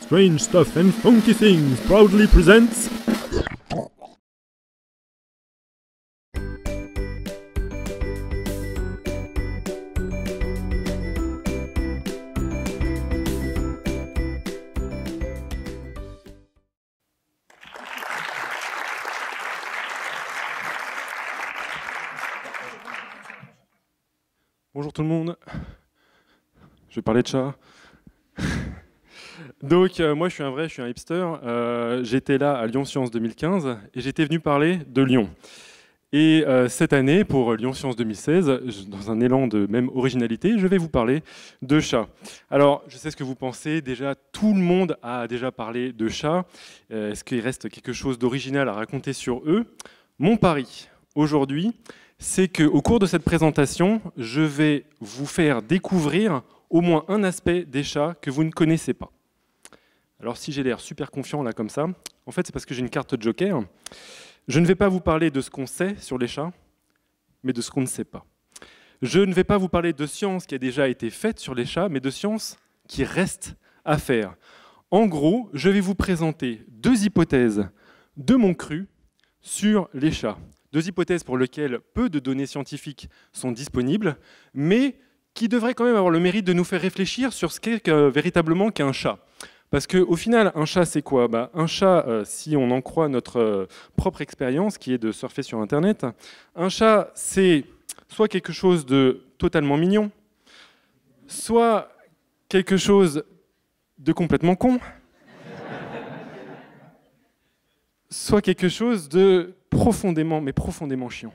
Strange Stuff and Funky Things proudly presents. Bonjour tout le monde. Je vais parler de chat. Donc euh, moi je suis un vrai, je suis un hipster. Euh, j'étais là à Lyon Science 2015 et j'étais venu parler de Lyon. Et euh, cette année, pour Lyon Science 2016, je- dans un élan de même originalité, je vais vous parler de chats. Alors, je sais ce que vous pensez. Déjà, tout le monde a déjà parlé de chats. Est-ce qu'il reste quelque chose d'original à raconter sur eux? Mon pari aujourd'hui, c'est qu'au cours de cette présentation, je vais vous faire découvrir au moins un aspect des chats que vous ne connaissez pas. Alors si j'ai l'air super confiant là comme ça, en fait c'est parce que j'ai une carte joker. Je ne vais pas vous parler de ce qu'on sait sur les chats, mais de ce qu'on ne sait pas. Je ne vais pas vous parler de science qui a déjà été faite sur les chats, mais de science qui reste à faire. En gros, je vais vous présenter deux hypothèses de mon cru sur les chats. Deux hypothèses pour lesquelles peu de données scientifiques sont disponibles, mais qui devraient quand même avoir le mérite de nous faire réfléchir sur ce qu'est que- véritablement qu'un chat. Parce qu'au final, un chat, c'est quoi? Bah, Un chat, euh, si on en croit notre euh, propre expérience, qui est de surfer sur Internet, un chat, c'est soit quelque chose de totalement mignon, soit quelque chose de complètement con, soit quelque chose de profondément, mais profondément chiant.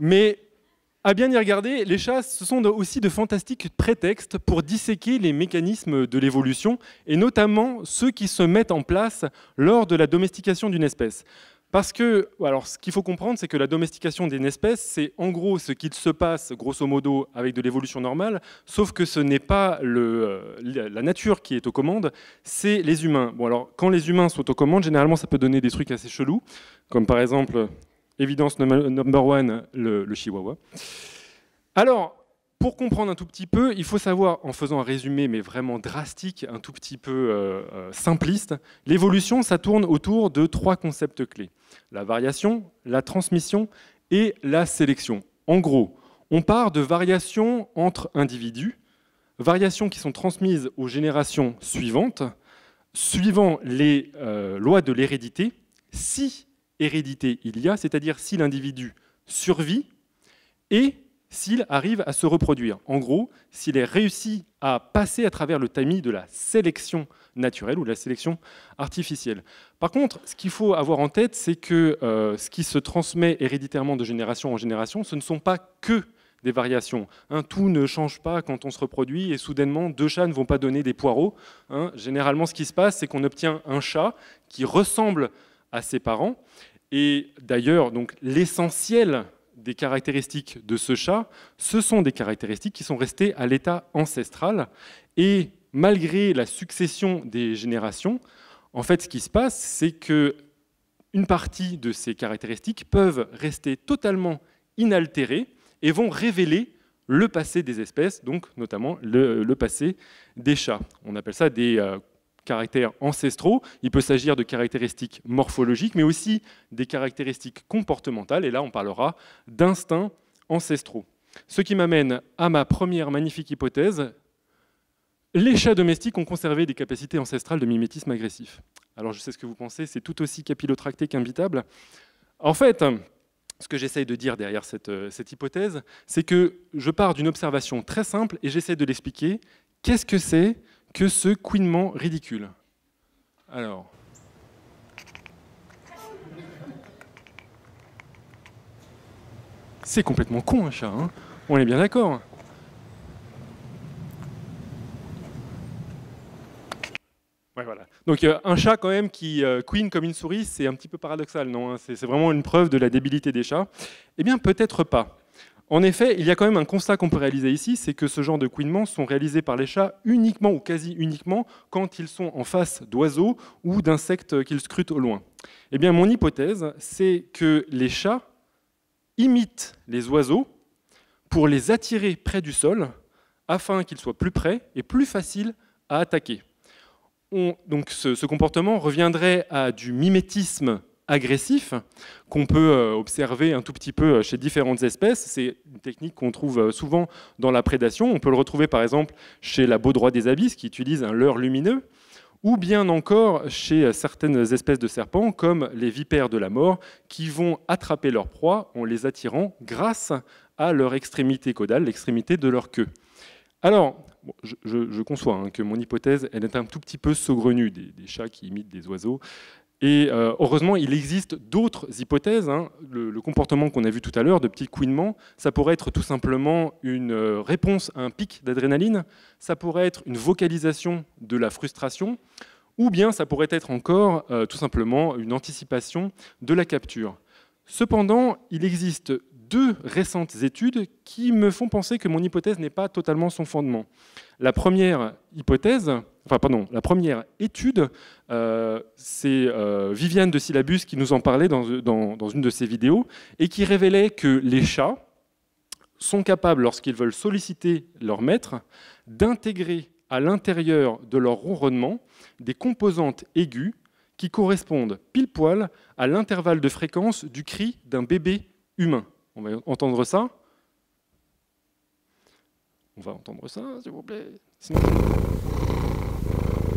Mais à bien y regarder, les chats, ce sont aussi de fantastiques prétextes pour disséquer les mécanismes de l'évolution, et notamment ceux qui se mettent en place lors de la domestication d'une espèce. Parce que, alors, ce qu'il faut comprendre, c'est que la domestication d'une espèce, c'est en gros ce qu'il se passe, grosso modo, avec de l'évolution normale, sauf que ce n'est pas euh, la nature qui est aux commandes, c'est les humains. Bon, alors, quand les humains sont aux commandes, généralement, ça peut donner des trucs assez chelous, comme par exemple, évidence num- number one, le, le chihuahua. Alors, pour comprendre un tout petit peu, il faut savoir, en faisant un résumé, mais vraiment drastique, un tout petit peu euh, euh, simpliste, l'évolution, ça tourne autour de trois concepts clés. La variation, la transmission et la sélection. En gros, on part de variations entre individus, variations qui sont transmises aux générations suivantes, suivant les euh, lois de l'hérédité, si hérédité il y a, c'est-à-dire si l'individu survit et s'il arrive à se reproduire. En gros, s'il est réussi à passer à travers le tamis de la sélection naturelle ou de la sélection artificielle. Par contre, ce qu'il faut avoir en tête, c'est que euh, ce qui se transmet héréditairement de génération en génération, ce ne sont pas que des variations. hein. tout ne change pas quand on se reproduit et soudainement deux chats ne vont pas donner des poireaux. hein. Généralement, ce qui se passe, c'est qu'on obtient un chat qui ressemble à ses parents. Et d'ailleurs, donc l'essentiel des caractéristiques de ce chat, ce sont des caractéristiques qui sont restées à l'état ancestral. Et malgré la succession des générations, en fait, ce qui se passe, c'est que une partie de ces caractéristiques peuvent rester totalement inaltérées et vont révéler le passé des espèces, donc notamment le, passé des chats. On appelle ça des euh, caractères ancestraux. Il peut s'agir de caractéristiques morphologiques, mais aussi des caractéristiques comportementales. Et là, on parlera d'instincts ancestraux. Ce qui m'amène à ma première magnifique hypothèse. Les chats domestiques ont conservé des capacités ancestrales de mimétisme agressif. Alors je sais ce que vous pensez, c'est tout aussi capillotracté qu'imbitable. En fait, ce que j'essaye de dire derrière euh, cette hypothèse, c'est que je pars d'une observation très simple et j'essaie de l'expliquer. Qu'est-ce que c'est que ce couinement ridicule Alors. C'est complètement con un chat, hein on est bien d'accord. Ouais, voilà. Donc euh, un chat quand même qui euh, comme une souris, c'est un petit peu paradoxal, non hein c'est vraiment une preuve de la débilité des chats. Eh bien, peut-être pas. En effet, il y a quand même un constat qu'on peut réaliser ici, c'est que ce genre de couinements sont réalisés par les chats uniquement ou quasi uniquement quand ils sont en face d'oiseaux ou d'insectes qu'ils scrutent au loin. Eh bien, mon hypothèse, c'est que les chats imitent les oiseaux pour les attirer près du sol afin qu'ils soient plus près et plus faciles à attaquer. donc ce, comportement reviendrait à du mimétisme agressif qu'on peut euh, observer un tout petit peu chez différentes espèces. C'est une technique qu'on trouve euh, souvent dans la prédation. On peut le retrouver par exemple chez la baudroie des abysses qui utilise un leurre lumineux ou bien encore chez certaines espèces de serpents, comme les vipères de la mort, qui vont attraper leur proie en les attirant grâce à leur extrémité caudale, l'extrémité de leur queue. Alors, je, conçois hein, que mon hypothèse, elle est un tout petit peu saugrenue, des chats qui imitent des oiseaux. Et euh, heureusement, il existe d'autres hypothèses. Hein. Le, comportement qu'on a vu tout à l'heure de petit couinement, ça pourrait être tout simplement une euh, réponse à un pic d'adrénaline, ça pourrait être une vocalisation de la frustration, ou bien ça pourrait être encore euh, tout simplement une anticipation de la capture. Cependant, il existe deux récentes études qui me font penser que mon hypothèse n'est pas totalement son fondement. La première hypothèse, enfin pardon, la première étude, euh, c'est euh, Viviane de Syllabus qui nous en parlait dans, dans, une de ses vidéos et qui révélait que les chats sont capables, lorsqu'ils veulent solliciter leur maître, d'intégrer à l'intérieur de leur ronronnement des composantes aiguës qui correspondent pile poil à l'intervalle de fréquence du cri d'un bébé humain. On va entendre ça. On va entendre ça, s'il vous plaît.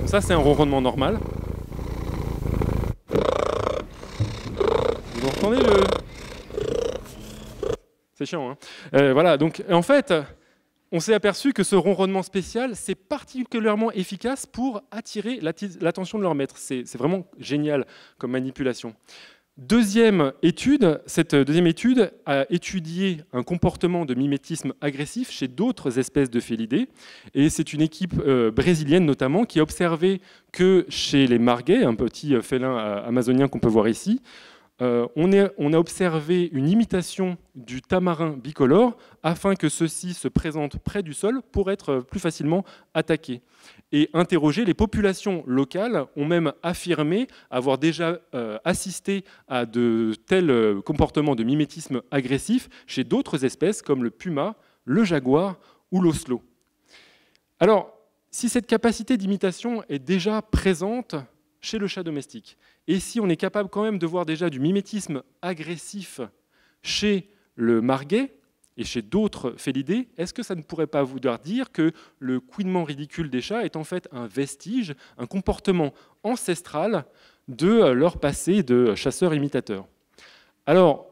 Ça, c'est un ronronnement normal. Vous entendez le... C'est chiant, hein euh, Voilà, donc en fait, on s'est aperçu que ce ronronnement spécial, c'est particulièrement efficace pour attirer l'attention de leur maître. C'est vraiment génial comme manipulation. Deuxième étude, cette deuxième étude a étudié un comportement de mimétisme agressif chez d'autres espèces de félidés. Et c'est une équipe euh, brésilienne notamment qui a observé que chez les marguets, un petit euh, félin euh, amazonien qu'on peut voir ici, on, on, a observé une imitation du tamarin bicolore afin que ceux-ci se présentent près du sol pour être plus facilement attaqués et interroger les populations locales ont même affirmé avoir déjà euh, assisté à de tels euh, comportements de mimétisme agressif chez d'autres espèces comme le puma, le jaguar ou l'oslo. Alors, si cette capacité d'imitation est déjà présente chez le chat domestique, et si on est capable quand même de voir déjà du mimétisme agressif chez le marguet, et chez d'autres félidés, est-ce que ça ne pourrait pas vouloir dire que le couinement ridicule des chats est en fait un vestige, un comportement ancestral de leur passé de chasseurs-imitateurs? Alors,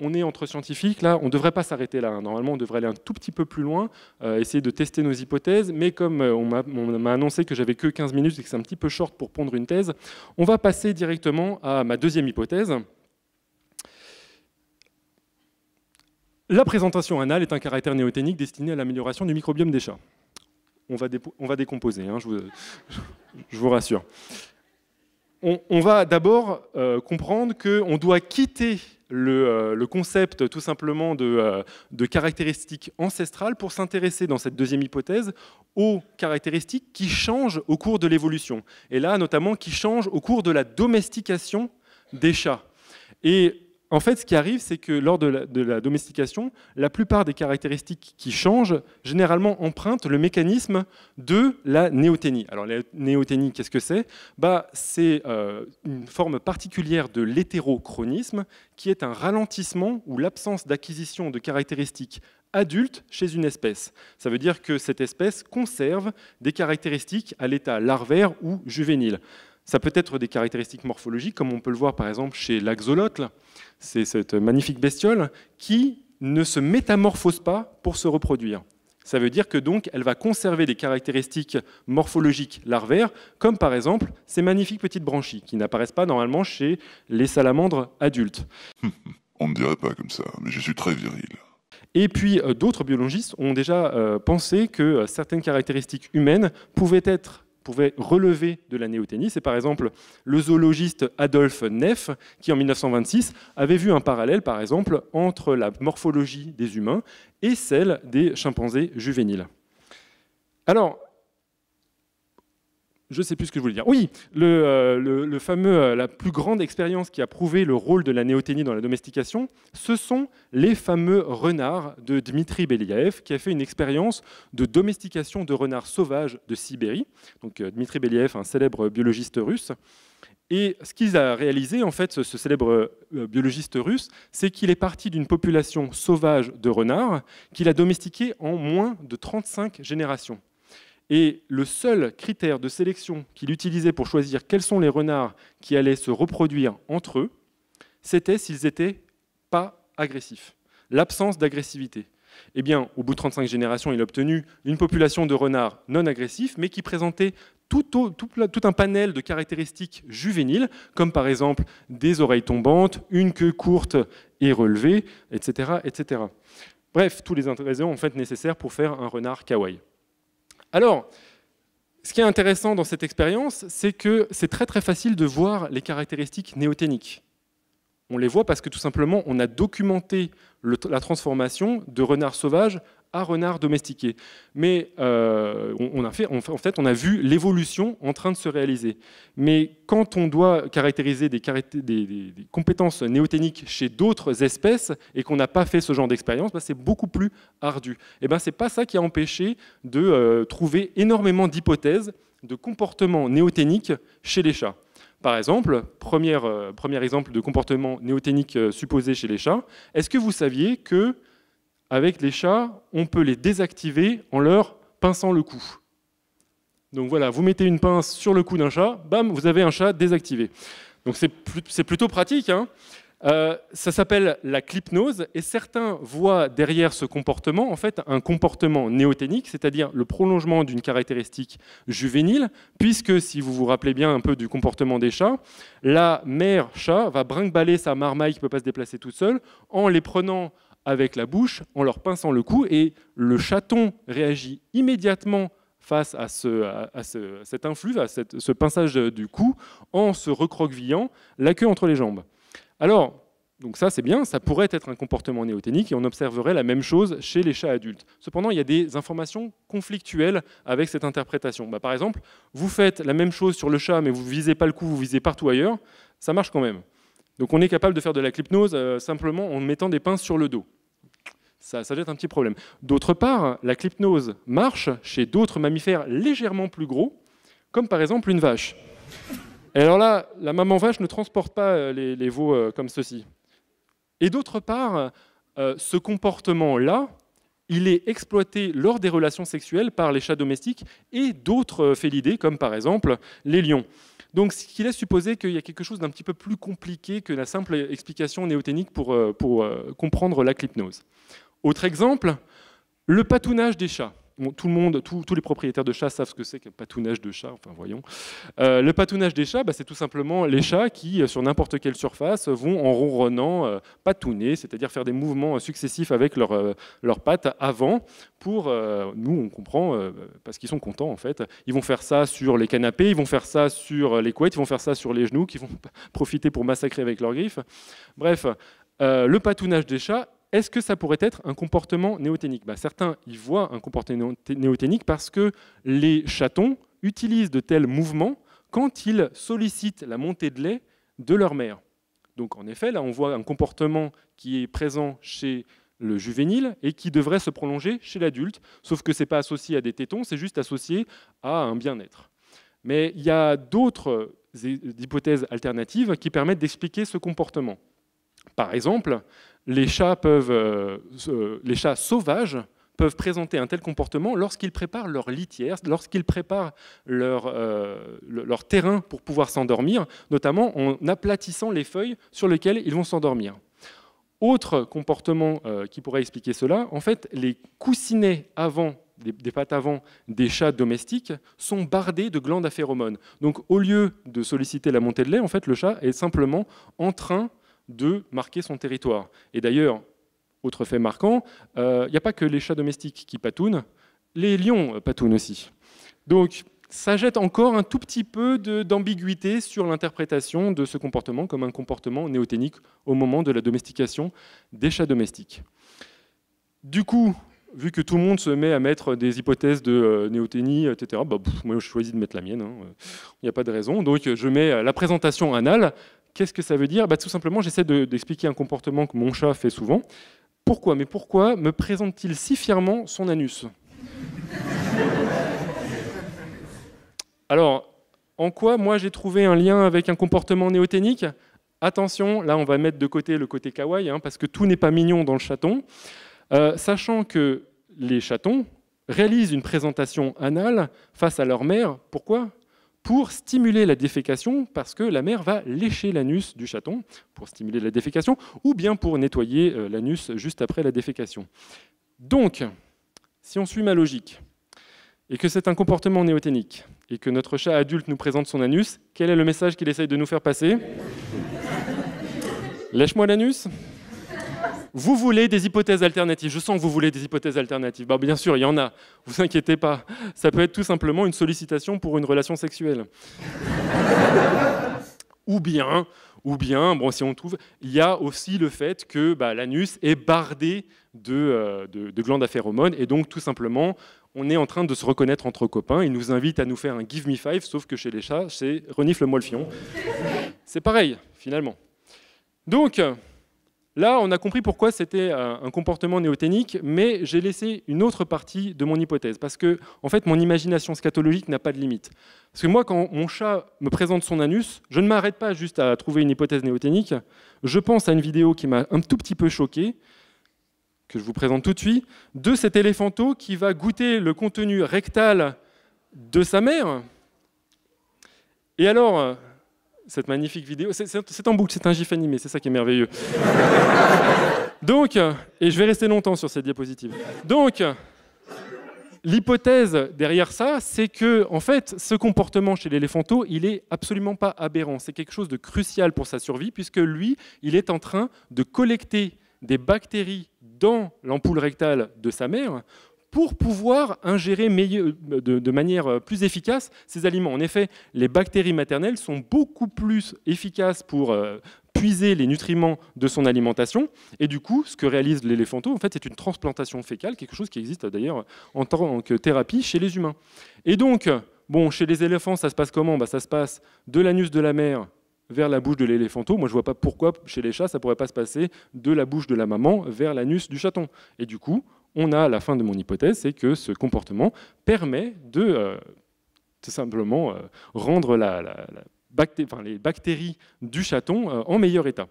on est entre scientifiques, là, on ne devrait pas s'arrêter là. Normalement, on devrait aller un tout petit peu plus loin, euh, essayer de tester nos hypothèses, mais comme euh, on m'a annoncé que j'avais que 15 minutes et que c'est un petit peu short pour pondre une thèse, on va passer directement à ma deuxième hypothèse, La présentation anale est un caractère néoténique destiné à l'amélioration du microbiome des chats. On va, décomposer, hein, je, vous, je, vous, rassure. On, va d'abord euh, comprendre qu'on doit quitter euh, le, concept tout simplement de, euh, de caractéristiques ancestrales pour s'intéresser dans cette deuxième hypothèse aux caractéristiques qui changent au cours de l'évolution. Et là, notamment, qui changent au cours de la domestication des chats. Et en fait, ce qui arrive, c'est que lors de la, domestication, la plupart des caractéristiques qui changent, généralement empruntent le mécanisme de la néoténie. Alors, la néoténie, qu'est-ce que c'est? Bah, C'est euh, une forme particulière de l'hétérochronisme, qui est un ralentissement ou l'absence d'acquisition de caractéristiques adultes chez une espèce. Ça veut dire que cette espèce conserve des caractéristiques à l'état larvaire ou juvénile. Ça peut être des caractéristiques morphologiques, comme on peut le voir par exemple chez l'axolotl, c'est cette magnifique bestiole qui ne se métamorphose pas pour se reproduire. Ça veut dire que donc elle va conserver des caractéristiques morphologiques larvaires, comme par exemple ces magnifiques petites branchies qui n'apparaissent pas normalement chez les salamandres adultes. On ne dirait pas comme ça, mais je suis très viril. Et puis euh, d'autres biologistes ont déjà euh, pensé que euh, certaines caractéristiques humaines pouvaient être pouvait relever de la néoténie. C'est par exemple le zoologiste Adolphe Neff qui, en 1926, avait vu un parallèle, par exemple, entre la morphologie des humains et celle des chimpanzés juvéniles. Alors, je sais plus ce que je voulais dire. Oui, le, euh, fameux, euh, la plus grande expérience qui a prouvé le rôle de la néoténie dans la domestication, ce sont les fameux renards de Dmitri Beliaev, qui a fait une expérience de domestication de renards sauvages de Sibérie. Donc euh, Dmitri Beliaev, un célèbre biologiste russe. Et ce qu'il a réalisé, en fait, ce, ce célèbre biologiste russe, c'est qu'il est parti d'une population sauvage de renards qu'il a domestiquée en moins de 35 générations. Et le seul critère de sélection qu'il utilisait pour choisir quels sont les renards qui allaient se reproduire entre eux, c'était s'ils n'étaient pas agressifs, l'absence d'agressivité. Eh bien, au bout de 35 générations, il a obtenu une population de renards non agressifs, mais qui présentait tout, un panel de caractéristiques juvéniles, comme par exemple des oreilles tombantes, une queue courte et relevée, etc. etc. Bref, tous les ingrédients en fait nécessaires pour faire un renard kawaii. Alors, ce qui est intéressant dans cette expérience, c'est que c'est très très facile de voir les caractéristiques néoténiques. On les voit parce que tout simplement, on a documenté la transformation de renard sauvage à renard domestiqué. Mais euh, on, a en fait- on a vu l'évolution en train de se réaliser. Mais quand on doit caractériser des, compétences néoténiques chez d'autres espèces et qu'on n'a pas fait ce genre d'expérience, bah, c'est beaucoup plus ardu. Et ben, c'est pas ça qui a empêché de euh, trouver énormément d'hypothèses de comportements néoténiques chez les chats. Par exemple, euh, premier exemple de comportement néoténique supposé chez les chats, est-ce que vous saviez que avec les chats, on peut les désactiver en leur pinçant le cou Donc voilà, vous mettez une pince sur le cou d'un chat, bam, vous avez un chat désactivé. Donc c'est plut- c'est plutôt pratique. hein. Euh, ça s'appelle la clipnose et certains voient derrière ce comportement en fait un comportement néoténique, c'est-à-dire le prolongement d'une caractéristique juvénile, puisque si vous vous rappelez bien un peu du comportement des chats, la mère chat va brinque-baller sa marmaille qui ne peut pas se déplacer toute seule en les prenant avec la bouche, en leur pinçant le cou, et le chaton réagit immédiatement face à, ce, à- à ce- cet influx, à ce pinçage du cou, en se recroquevillant la queue entre les jambes. Alors, donc ça c'est bien, ça pourrait être un comportement néoténique et on observerait la même chose chez les chats adultes. Cependant, il y a des informations conflictuelles avec cette interprétation. Bah, par exemple, vous faites la même chose sur le chat, mais vous ne visez pas le cou, vous visez partout ailleurs, ça marche quand même. Donc on est capable de faire de la clipnose euh, simplement en mettant des pinces sur le dos. Ça, ça jette un petit problème. D'autre part, la clipnose marche chez d'autres mammifères légèrement plus gros, comme par exemple une vache. Et alors là, la maman vache ne transporte pas euh, les, veaux euh, comme ceci. Et d'autre part, euh, ce comportement-là, il est exploité lors des relations sexuelles par les chats domestiques et d'autres félidés, comme par exemple les lions. Donc, ce qui laisse supposer qu'il y a quelque chose d'un petit peu plus compliqué que la simple explication néoténique pour, comprendre la clipnose. Autre exemple, le patounage des chats. Tout le monde, tous- les propriétaires de chats savent ce que c'est qu'un patounage de chat. Enfin, voyons. Euh, le patounage des chats, bah, c'est tout simplement les chats qui, euh, sur n'importe quelle surface, vont en ronronnant euh, patouner, c'est-à-dire faire des mouvements euh, successifs avec leurs pattes avant. Pour nous, on comprend parce qu'ils sont contents en fait. Ils vont faire ça sur les canapés, ils vont faire ça sur les couettes, ils vont faire ça sur les genoux, qui vont profiter pour massacrer avec leurs griffes. Bref, le patounage des chats est-ce que ça pourrait être un comportement néoténique Bah, Certains y voient un comportement néoténique parce que les chatons utilisent de tels mouvements quand ils sollicitent la montée de lait de leur mère. Donc en effet, là on voit un comportement qui est présent chez le juvénile et qui devrait se prolonger chez l'adulte, sauf que ce n'est pas associé à des tétons, c'est juste associé à un bien-être. Mais il y a d'autres é- hypothèses alternatives qui permettent d'expliquer ce comportement. Par exemple, les chats, peuvent, euh, se- les chats sauvages peuvent présenter un tel comportement lorsqu'ils préparent leur litière, lorsqu'ils préparent leur, euh, le- leur terrain pour pouvoir s'endormir, notamment en aplatissant les feuilles sur lesquelles ils vont s'endormir. Autre comportement euh, qui pourrait expliquer cela, en fait, les coussinets avant, des, des pattes avant des chats domestiques sont bardés de glandes à phéromones. Donc, au lieu de solliciter la montée de lait, en fait, le chat est simplement en train de marquer son territoire. Et d'ailleurs, autre fait marquant, euh, il n'y a pas que les chats domestiques qui patounent, les lions euh, patounent aussi. Donc, ça jette encore un tout petit peu d'ambiguïté sur l'interprétation de ce comportement comme un comportement néoténique au moment de la domestication des chats domestiques. Du coup, vu que tout le monde se met à mettre des hypothèses de euh, néoténie, etc., bah, moi je choisis de mettre la mienne, hein. il n'y a pas de raison. Donc je mets la présentation anale. Qu'est-ce que ça veut dire? Bah, Tout simplement, j'essaie d'expliquer un comportement que mon chat fait souvent. Pourquoi? Mais pourquoi me présente-t-il si fièrement son anus? Alors, en quoi moi j'ai trouvé un lien avec un comportement néoténique Attention, là on va mettre de côté le côté kawaii, hein, parce que tout n'est pas mignon dans le chaton. Euh, sachant que les chatons réalisent une présentation anale face à leur mère. Pourquoi? Pour stimuler la défécation, parce que la mère va lécher l'anus du chaton pour stimuler la défécation, ou bien pour nettoyer euh, l'anus juste après la défécation. Donc, si on suit ma logique, et que c'est un comportement néoténique, et que notre chat adulte nous présente son anus, quel est le message qu'il essaye de nous faire passer? Lèche-moi l'anus? Vous voulez des hypothèses alternatives. Je sens que vous voulez des hypothèses alternatives. Bah, bien sûr, il y en a. Vous inquiétez pas. Ça peut être tout simplement une sollicitation pour une relation sexuelle. ou bien, ou bien, bon, si on trouve, il y a aussi le fait que bah, l'anus est bardé euh, de, de, glandes à phéromones, et donc tout simplement, on est en train de se reconnaître entre copains. Il nous invite à nous faire un give me five, sauf que chez les chats, c'est renifle-moi le fion. C'est pareil, finalement. Donc, Là, on a compris pourquoi c'était un comportement néoténique, mais j'ai laissé une autre partie de mon hypothèse, parce que, en fait, mon imagination scatologique n'a pas de limite. Parce que moi, quand mon chat me présente son anus, je ne m'arrête pas juste à trouver une hypothèse néoténique, je pense à une vidéo qui m'a un tout petit peu choqué, que je vous présente tout de suite, de cet éléphanto qui va goûter le contenu rectal de sa mère. Et alors, cette magnifique vidéo. C'est en boucle, c'est un gif animé, c'est ça qui est merveilleux. Donc, et je vais rester longtemps sur cette diapositive. Donc, l'hypothèse derrière ça, c'est que, en fait, ce comportement chez l'éléphanto, il est absolument pas aberrant. C'est quelque chose de crucial pour sa survie, puisque lui, il est en train de collecter des bactéries dans l'ampoule rectale de sa mère pour pouvoir ingérer de, manière plus efficace ces aliments. En effet, les bactéries maternelles sont beaucoup plus efficaces pour euh, puiser les nutriments de son alimentation. Et du coup, ce que réalise l'éléphanto, en fait, c'est une transplantation fécale, quelque chose qui existe d'ailleurs en tant que thérapie chez les humains. Et donc, bon, chez les éléphants, ça se passe comment? Bah, Ça se passe de l'anus de la mère vers la bouche de l'éléphanto. Moi, je ne vois pas pourquoi chez les chats, ça pourrait pas se passer de la bouche de la maman vers l'anus du chaton. Et du coup, on a la fin de mon hypothèse, c'est que ce comportement permet de euh, tout simplement euh, rendre les bactéries du chaton euh, en meilleur état.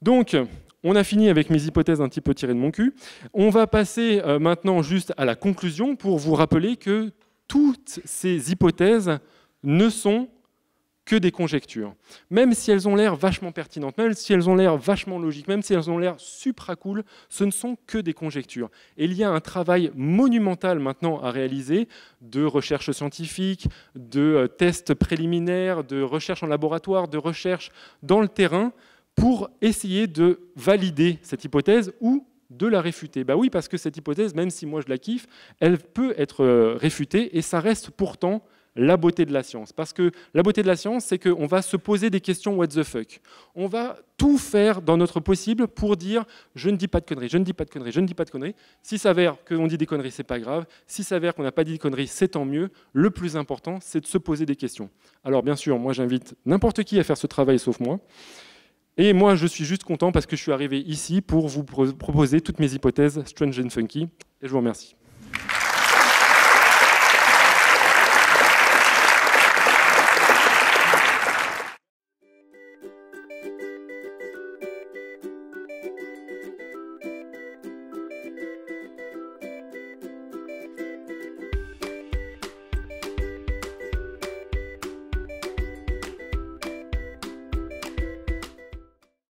Donc, on a fini avec mes hypothèses un petit peu tirées de mon cul. On va passer maintenant juste à la conclusion pour vous rappeler que toutes ces hypothèses ne sont que des conjectures. Même si elles ont l'air vachement pertinentes, même si elles ont l'air vachement logiques, même si elles ont l'air supra cool, ce ne sont que des conjectures. Et il y a un travail monumental maintenant à réaliser de recherche scientifique, de euh, tests préliminaires, de recherche en laboratoire, de recherche dans le terrain pour essayer de valider cette hypothèse ou de la réfuter. Bah oui, parce que cette hypothèse, même si moi je la kiffe, elle peut être euh, réfutée et ça reste pourtant la beauté de la science. Parce que la beauté de la science, c'est qu'on va se poser des questions what the fuck. On va tout faire dans notre possible pour dire je ne dis pas de conneries, je ne dis pas de conneries, je ne dis pas de conneries. Si s'avère qu'on dit des conneries, c'est pas grave. Si s'avère qu'on n'a pas dit de conneries, c'est tant mieux. Le plus important, c'est de se poser des questions. Alors bien sûr, moi j'invite n'importe qui à faire ce travail sauf moi. Et moi, je suis juste content parce que je suis arrivé ici pour vous proposer toutes mes hypothèses strange and funky. Et je vous remercie.